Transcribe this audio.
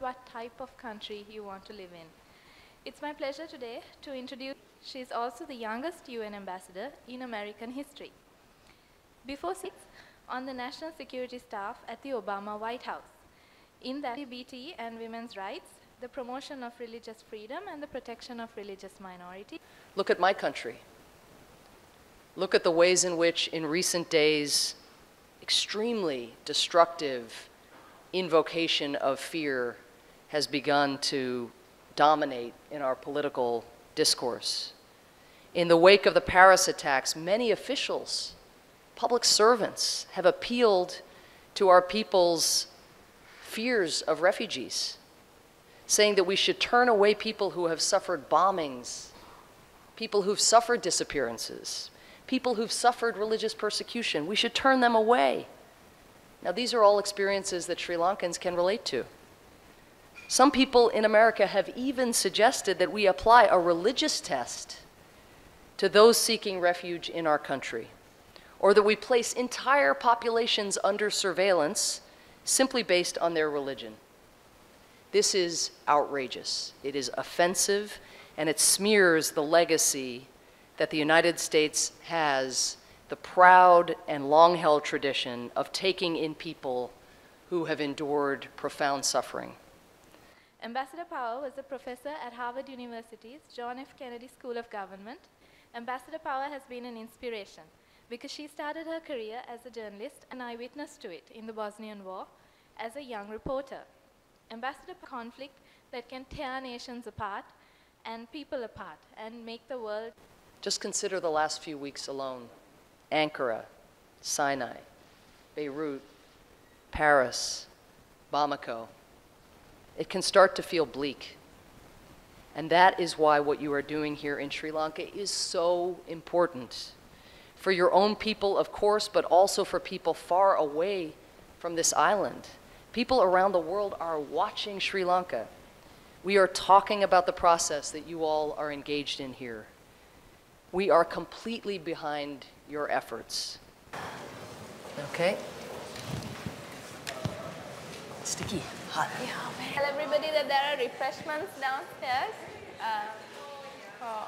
what type of country you want to live in. It's my pleasure today to introduce, she's also the youngest UN ambassador in American history. Before six, on the national security staff at the Obama White House. In that, LGBT and women's rights, the promotion of religious freedom and the protection of religious minorities. Look at my country. Look at the ways in which, in recent days, extremely destructive invocation of fear has begun to dominate in our political discourse. In the wake of the Paris attacks, many officials, public servants, have appealed to our people's fears of refugees, saying that we should turn away people who have suffered bombings, people who've suffered disappearances, people who've suffered religious persecution. We should turn them away. Now, these are all experiences that Sri Lankans can relate to. Some people in America have even suggested that we apply a religious test to those seeking refuge in our country, or that we place entire populations under surveillance simply based on their religion. This is outrageous. It is offensive, and it smears the legacy that the United States has the proud and long held tradition of taking in people who have endured profound suffering. Ambassador Power was a professor at Harvard University's John F. Kennedy School of Government. Ambassador Power has been an inspiration because she started her career as a journalist and eyewitness to it in the Bosnian War as a young reporter. Ambassador conflict that can tear nations apart and people apart and make the world just consider the last few weeks alone Ankara, Sinai, Beirut, Paris, Bamako. It can start to feel bleak. And that is why what you are doing here in Sri Lanka is so important. For your own people, of course, but also for people far away from this island. People around the world are watching Sri Lanka. We are talking about the process that you all are engaged in here. We are completely behind your efforts. Okay? Sticky, Yeah, Tell everybody that there are refreshments downstairs. Uh, for